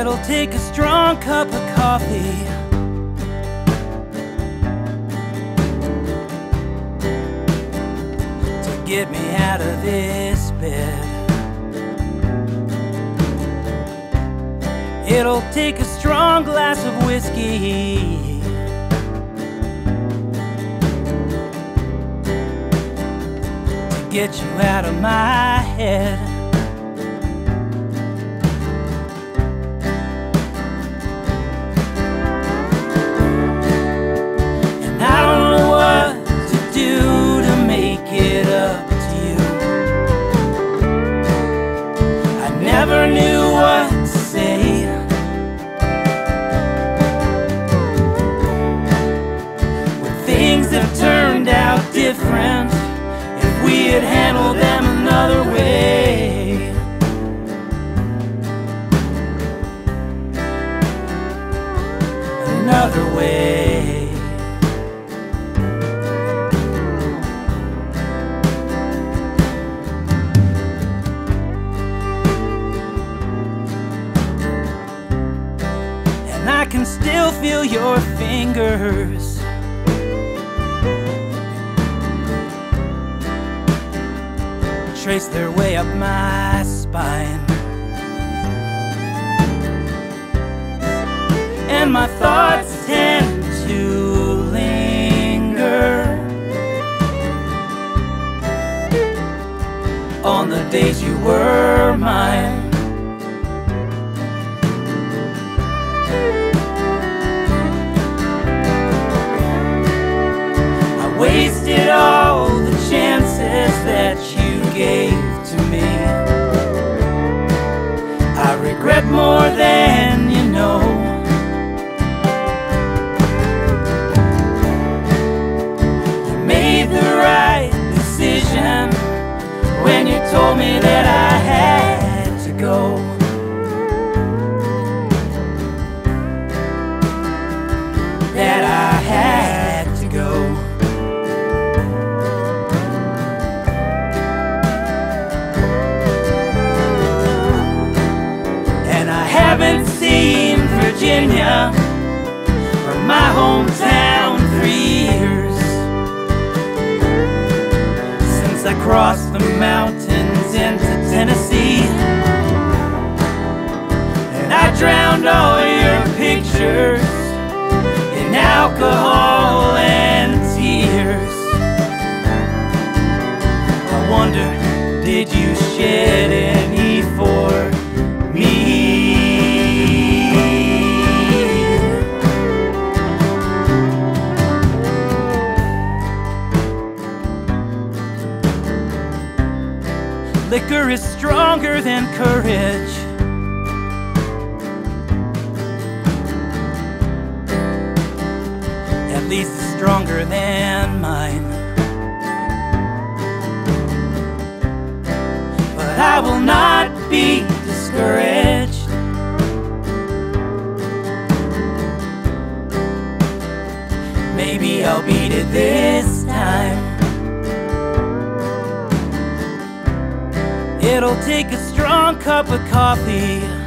It'll take a strong cup of coffee. to Get me out of this bed. It'll take a strong glass of whiskey to get you out of my head. Different, if we had handled them another way. Another way. And I can still feel your fingers. Trace their way up my spine. And my thoughts tend to linger on the days you were mine. I wasted all Virginia from my hometown for years since I crossed the mountains into Tennessee. And I drowned all your pictures in alcohol Liquor is stronger than courage. At least it's stronger than mine. But I will not be discouraged. Maybe I'll beat it this It'll take a strong cup of coffee